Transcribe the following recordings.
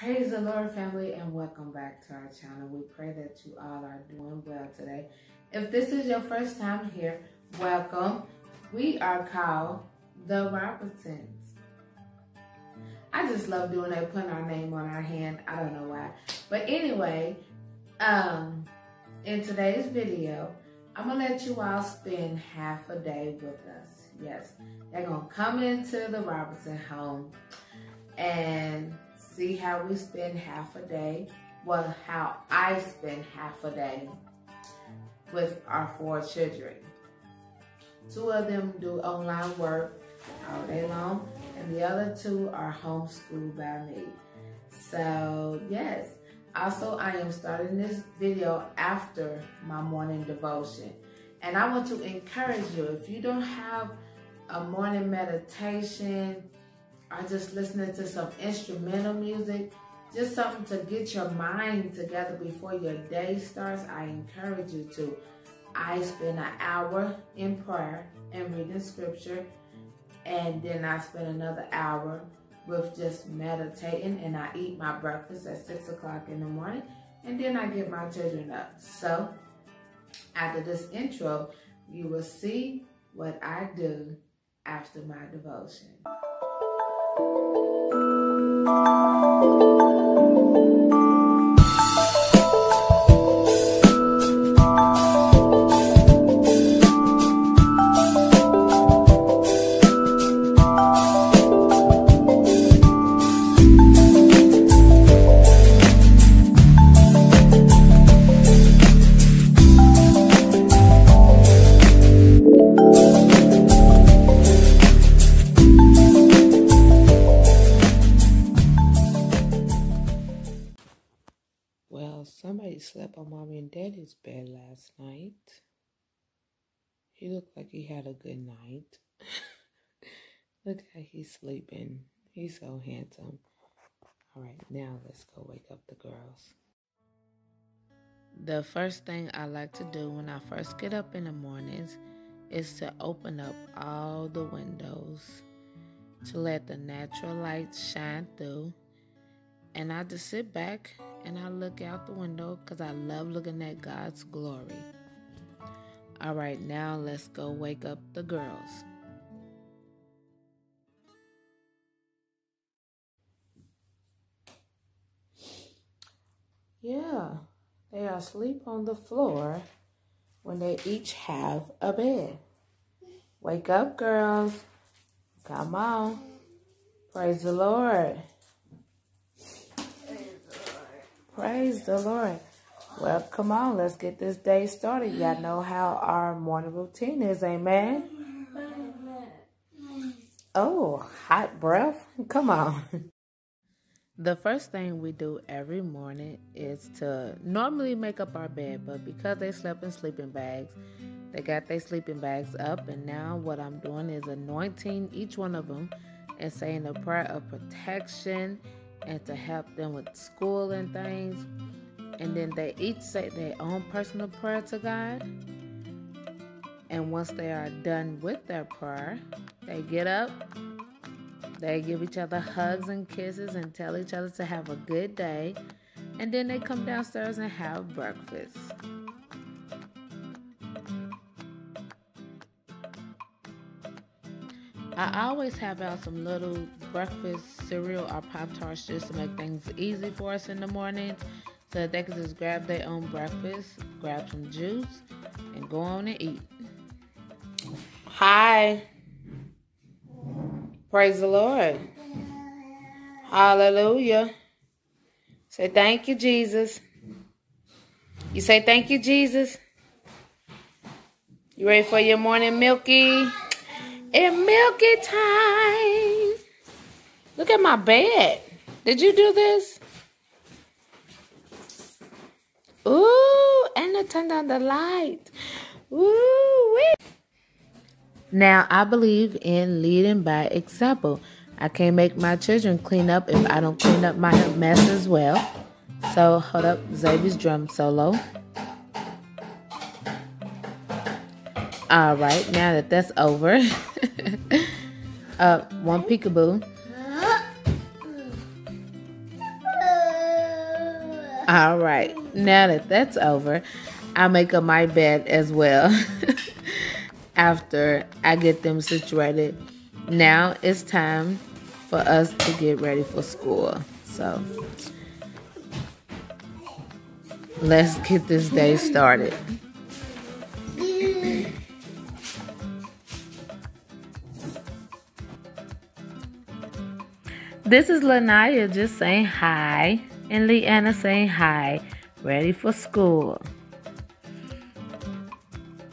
Praise the Lord, family, and welcome back to our channel. We pray that you all are doing well today. If this is your first time here, welcome. We are called the Robertsons. I just love doing that, putting our name on our hand. I don't know why. But anyway, um, in today's video, I'm gonna let you all spend half a day with us. Yes, they're gonna come into the Robertson home and see how we spend half a day. Well, how I spend half a day with our four children. Two of them do online work all day long, and the other two are homeschooled by me. So, yes. Also, I am starting this video after my morning devotion. And I want to encourage you, if you don't have a morning meditation, or just listening to some instrumental music, just something to get your mind together before your day starts, I encourage you to. I spend an hour in prayer and reading scripture, and then I spend another hour with just meditating, and I eat my breakfast at 6 o'clock in the morning, and then I get my children up. So, after this intro, you will see what I do after my devotion. うん。Daddy's bed last night. He looked like he had a good night. Look how he's sleeping. He's so handsome. All right, now let's go wake up the girls. The first thing I like to do when I first get up in the mornings is to open up all the windows to let the natural light shine through. And I just sit back and I look out the window because I love looking at God's glory. All right, now let's go wake up the girls. Yeah, they are asleep on the floor when they each have a bed. Wake up, girls. Come on. Praise the Lord. Praise the Lord. Well, come on, let's get this day started. Y'all know how our morning routine is, amen? Oh, hot breath. Come on. The first thing we do every morning is to normally make up our bed, but because they slept in sleeping bags, they got their sleeping bags up. And now what I'm doing is anointing each one of them and saying a prayer of protection and to help them with school and things. And then they each say their own personal prayer to God. And once they are done with their prayer, they get up, they give each other hugs and kisses and tell each other to have a good day. And then they come downstairs and have breakfast. I always have out some little breakfast cereal or Pop Tarts just to make things easy for us in the mornings so that they can just grab their own breakfast, grab some juice, and go on and eat. Hi. Praise the Lord. Hallelujah. Say thank you, Jesus. You say thank you, Jesus. You ready for your morning milky? It's milky time. Look at my bed. Did you do this? Ooh, and I turned on the light. Ooh, wee. Now, I believe in leading by example. I can't make my children clean up if I don't clean up my mess as well. So, hold up Xavier's drum solo. All right, now that that's over, uh, one peekaboo. All right, now that that's over, I make up my bed as well after I get them situated. Now it's time for us to get ready for school. So let's get this day started. This is Lanaya just saying hi, and Leanna saying hi, ready for school.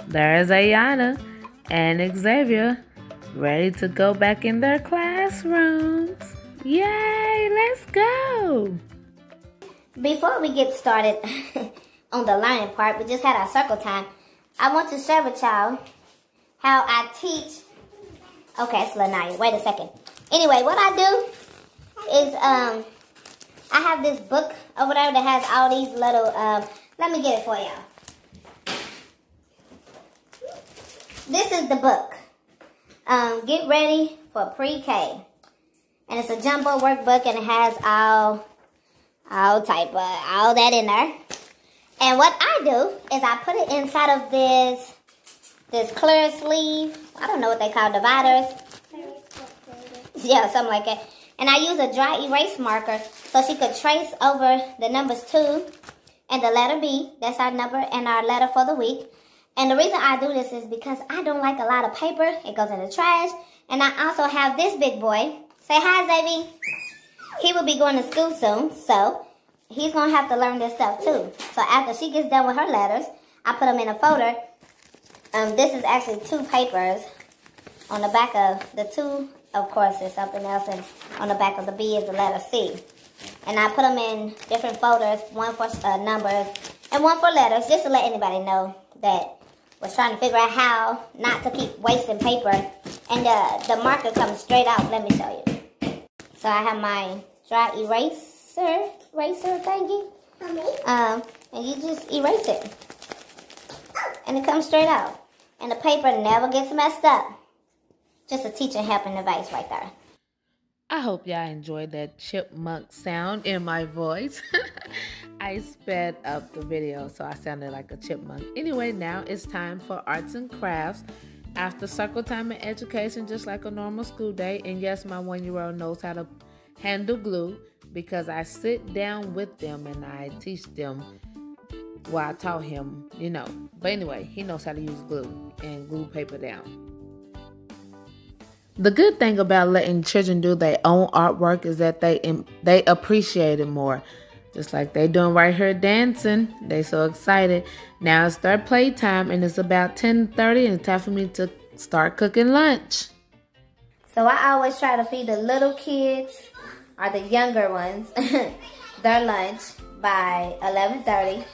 There's Ayana and Xavier ready to go back in their classrooms. Yay, let's go! Before we get started on the learning part, we just had our circle time. I want to share with y'all how I teach. Okay, it's Lanaya. Wait a second. Anyway, what I do is um, I have this book over there that has all these little, um, let me get it for y'all. This is the book. Um, get ready for pre-K. And it's a jumbo workbook and it has all, all type of, all that in there. And what I do is I put it inside of this, this clear sleeve. I don't know what they call dividers. Yeah, something like that. And I use a dry erase marker so she could trace over the numbers 2 and the letter B. That's our number and our letter for the week. And the reason I do this is because I don't like a lot of paper. It goes in the trash. And I also have this big boy. Say hi, Xavier. He will be going to school soon, so he's going to have to learn this stuff too. So after she gets done with her letters, I put them in a folder. Um, this is actually two papers on the back of the two of course, there's something else, and on the back of the B is the letter C. And I put them in different folders, one for uh, numbers and one for letters, just to let anybody know that was trying to figure out how not to keep wasting paper. And the, the marker comes straight out. Let me show you. So I have my dry eraser, eraser thingy. Um, and you just erase it. And it comes straight out. And the paper never gets messed up. Just a teacher helping advice right there. I hope y'all enjoyed that chipmunk sound in my voice. I sped up the video so I sounded like a chipmunk. Anyway, now it's time for arts and crafts. After circle time and education, just like a normal school day. And yes, my one year old knows how to handle glue because I sit down with them and I teach them well, I taught him, you know. But anyway, he knows how to use glue and glue paper down. The good thing about letting children do their own artwork is that they they appreciate it more. Just like they doing right here dancing. They so excited. Now it's their playtime and it's about 10:30 and it's time for me to start cooking lunch. So I always try to feed the little kids or the younger ones their lunch by 11:30.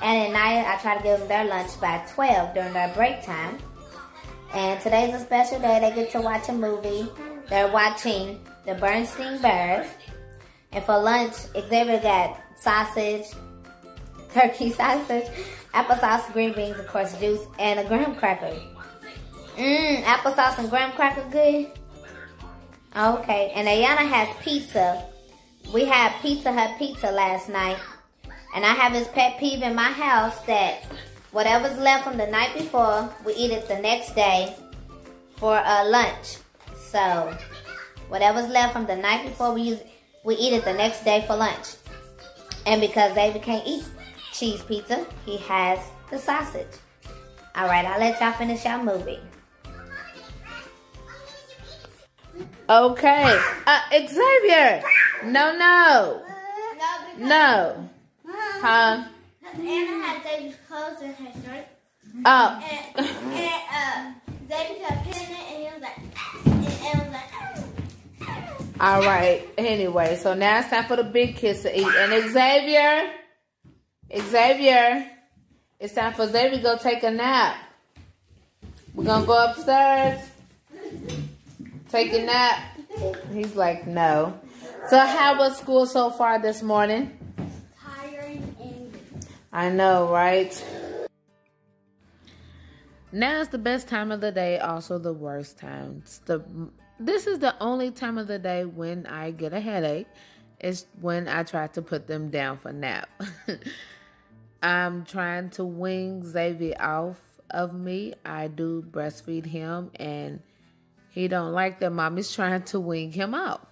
And at night I try to give them their lunch by 12 during their break time. And today's a special day. They get to watch a movie. They're watching the Berenstain Bears. And for lunch, Xavier got sausage, turkey sausage, applesauce, green beans, of course, juice, and a graham cracker. Mmm, applesauce and graham cracker good? Okay, and Ayana has pizza. We had Pizza Hut pizza last night. And I have this pet peeve in my house that Whatever's left from the night before, we eat it the next day for uh, lunch. So, whatever's left from the night before, we use we eat it the next day for lunch. And because David can't eat cheese pizza, he has the sausage. All right, I'll let y'all finish y'all movie. Okay. Uh, Xavier. No, no. No. Huh? Anna had David's clothes in her shirt. Oh. And, and uh, David kept hitting it, and he was like, and it was like. All right. Anyway, so now it's time for the big kids to eat. And Xavier, Xavier, it's time for Xavier to go take a nap. We're gonna go upstairs. Take a nap. He's like, no. So how was school so far this morning? I know, right? Now is the best time of the day, also the worst time. It's the this is the only time of the day when I get a headache. is when I try to put them down for nap. I'm trying to wing Xavier off of me. I do breastfeed him and he don't like that mommy's trying to wing him off.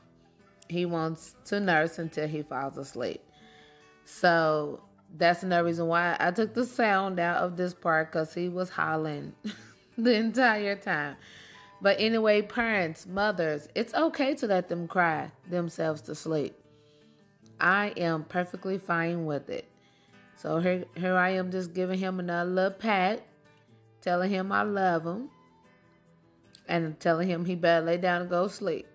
He wants to nurse until he falls asleep. So that's another reason why I took the sound out of this part because he was hollering the entire time. But anyway, parents, mothers, it's okay to let them cry themselves to sleep. I am perfectly fine with it. So here, here I am just giving him another little pat, telling him I love him, and telling him he better lay down and go sleep.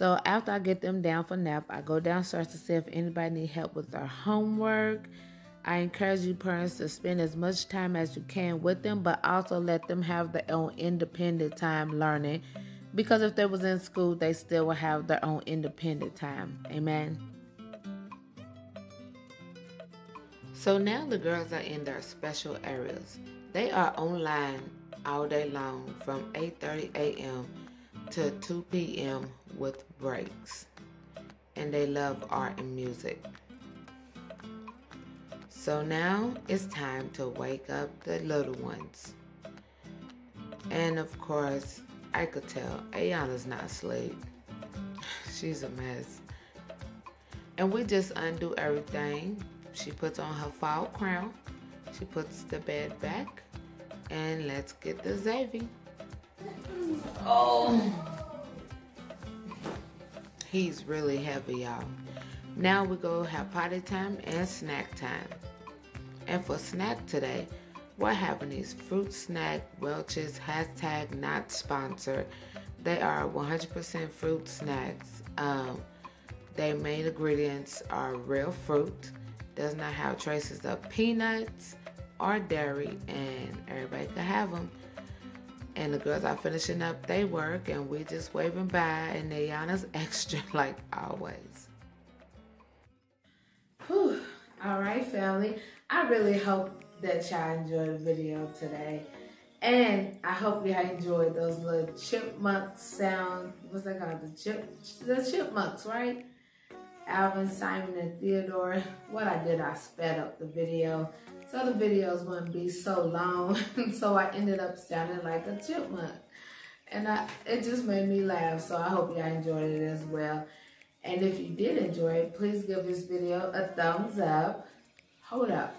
So after I get them down for nap, I go downstairs to see if anybody need help with their homework. I encourage you parents to spend as much time as you can with them, but also let them have their own independent time learning. Because if they was in school, they still will have their own independent time. Amen. So now the girls are in their special areas. They are online all day long from 8:30 a.m to 2 p.m. with breaks. And they love art and music. So now it's time to wake up the little ones. And of course, I could tell Ayana's not asleep. She's a mess. And we just undo everything. She puts on her fall crown. She puts the bed back. And let's get the Xavier. Oh. He's really heavy, y'all. Now we go have potty time and snack time. And for snack today, we're having these fruit snack Welch's hashtag not sponsored. They are 100% fruit snacks. Um, their main ingredients are real fruit, does not have traces of peanuts or dairy, and everybody can have them. And the girls are finishing up their work and we just waving by and Ayana's extra like always. Whew. All right, family. I really hope that y'all enjoyed the video today. And I hope y'all enjoyed those little chipmunk sound. What's that called? The chip the chipmunks, right? Alvin, Simon, and Theodore. What I did, I sped up the video so the videos wouldn't be so long. so I ended up sounding like a chipmunk. And I, it just made me laugh. So I hope y'all enjoyed it as well. And if you did enjoy it, please give this video a thumbs up. Hold up.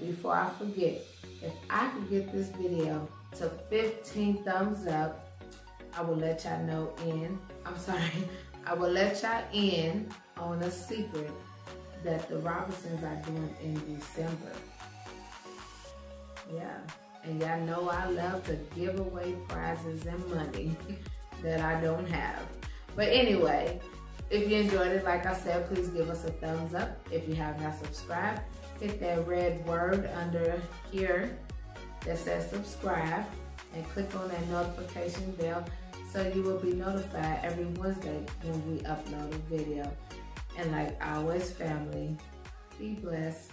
Before I forget, if I could get this video to 15 thumbs up, I will let y'all know in, I'm sorry, I will let y'all in on a secret that the Robertsons are doing in December. Yeah. And y'all know I love to give away prizes and money that I don't have. But anyway, if you enjoyed it, like I said, please give us a thumbs up. If you have not subscribed, hit that red word under here that says subscribe and click on that notification bell so you will be notified every Wednesday when we upload a video. And like always, family, be blessed.